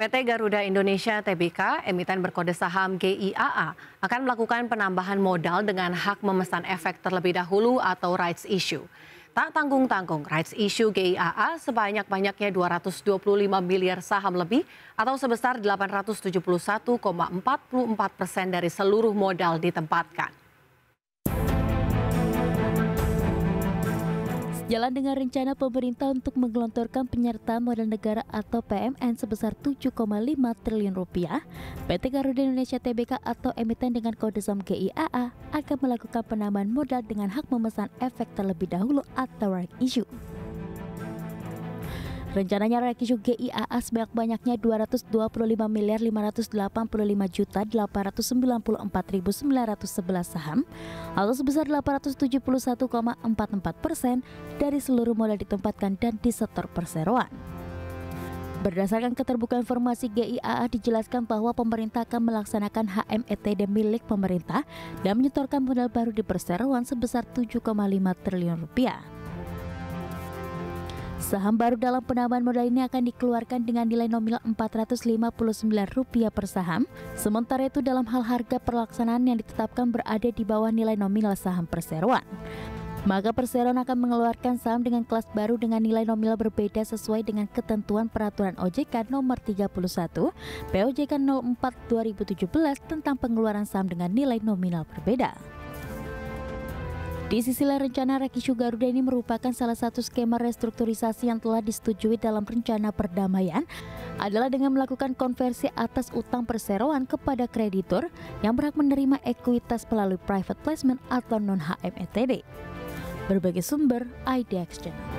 PT Garuda Indonesia Tbk, emiten berkode saham GIAA, akan melakukan penambahan modal dengan hak memesan efek terlebih dahulu atau rights issue. Tak tanggung-tanggung, rights issue GIAA sebanyak-banyaknya 225 miliar saham lebih atau sebesar 871,44 persen dari seluruh modal ditempatkan. Jalan dengan rencana pemerintah untuk menggelontorkan penyertaan modal negara atau PMN sebesar 7,5 triliun rupiah, PT Garuda Indonesia Tbk atau emiten dengan kode saham GIAA akan melakukan penambahan modal dengan hak memesan efek terlebih dahulu atau right issue. Rencananya Rakishu GIAA sebanyak-banyaknya 225 miliar 585 juta 894 ribu 911 saham atau sebesar 871,44 persen dari seluruh modal ditempatkan dan disetor perseroan. Berdasarkan keterbukaan informasi GIAA dijelaskan bahwa pemerintah akan melaksanakan HMETD milik pemerintah dan menyetorkan modal baru di perseroan sebesar 7,5 triliun rupiah. Saham baru dalam penambahan modal ini akan dikeluarkan dengan nilai nominal Rp459 per saham, sementara itu dalam hal harga perlaksanaan yang ditetapkan berada di bawah nilai nominal saham perseroan. Maka perseroan akan mengeluarkan saham dengan kelas baru dengan nilai nominal berbeda sesuai dengan ketentuan peraturan OJK nomor 31 POJK 04 2017 tentang pengeluaran saham dengan nilai nominal berbeda. Di sisi lain rencana Rakishu Garuda ini merupakan salah satu skema restrukturisasi yang telah disetujui dalam rencana perdamaian adalah dengan melakukan konversi atas utang perseroan kepada kreditur yang berhak menerima ekuitas melalui private placement atau non HMETD. Berbagai sumber IDX Channel.